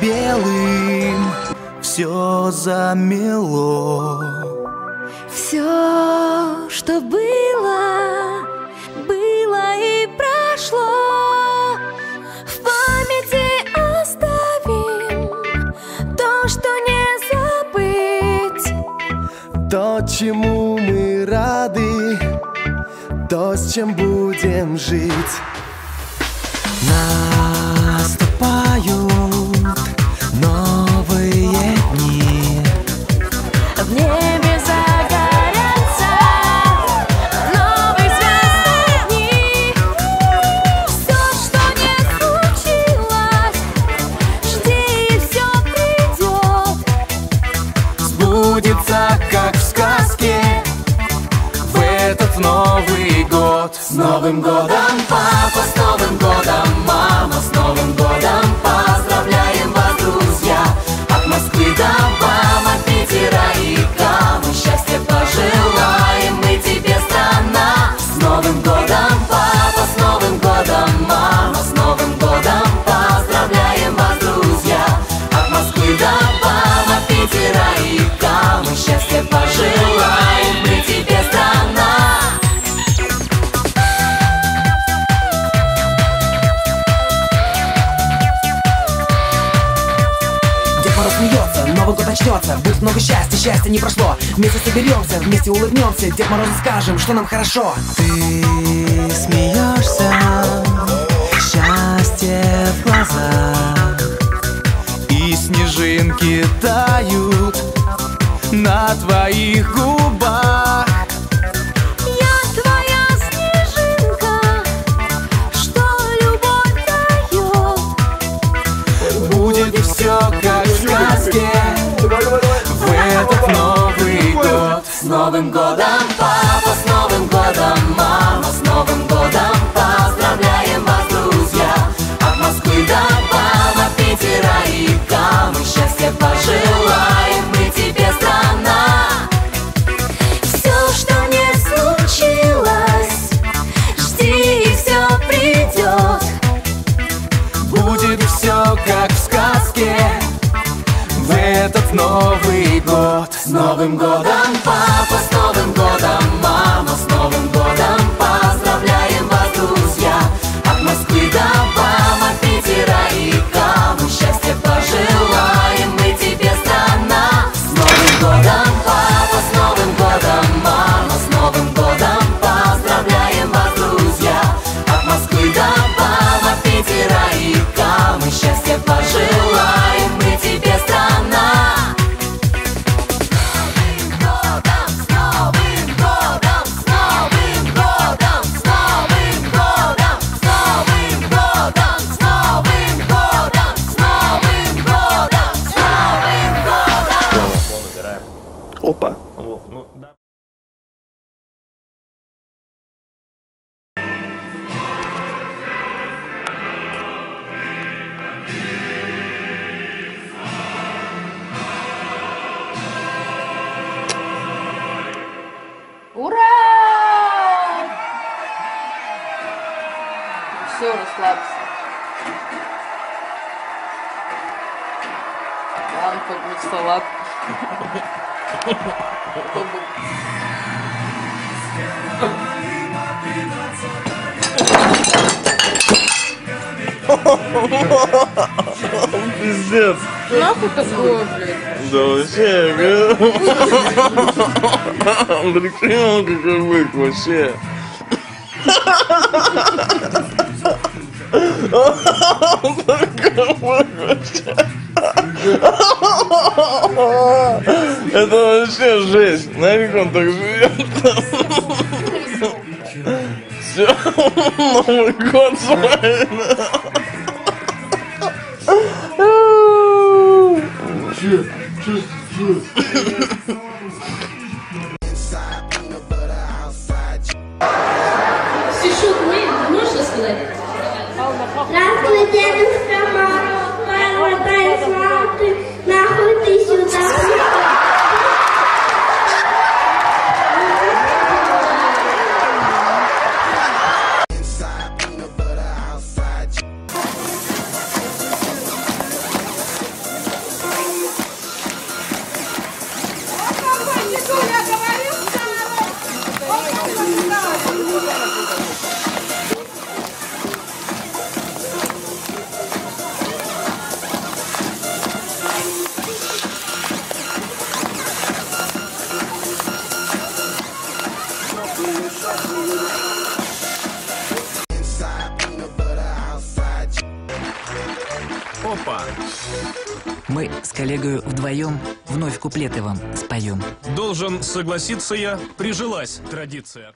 белым все замело. Все, что было, было и прошло. В памяти оставим то, что не забыть. То, чему мы рады, то, с чем будем жить. Наступают Сбудется, как в сказке, в этот Новый год. С Новым годом, папа, с Новым годом, мама, с Новым годом. Поздравляем вас, друзья, от Москвы до Бама, Питера и Камы. Счастья пожелаем мы тебе, страна. С Новым годом, папа, с Новым годом, начнется. Будет много счастья, счастья не прошло. Вместе соберемся, вместе улыбнемся. Дед Морозу скажем, что нам хорошо. Ты смеешься, счастье в глазах. И снежинки тают на твоих губах Новым годом, папа, с Новым годом, мама С Новым годом. Поздравляем вас, друзья. От Москвы до Бама, Питера и Камы Счастья пожелаем мы тебе, страна. Все, что не случилось, жди, и все придет. Будет все как в сказке. В этот Новый год. С Новым годом, папа, Опа. Ура! Все, расслабься. Ладно, хоть будет стола. Пиздец. Нахуй такое, блядь? Да вообще, Прикинь, он какой бык вообще. Он такой бык вообще. Это вообще жесть. Нафиг он так живет. Все, Новый год с вами. Стишок мы, можно сказать? Здравствуй, Дедушка Опа! Мы с коллегой вдвоем вновь куплеты вам споем. Должен согласиться я, прижилась традиция.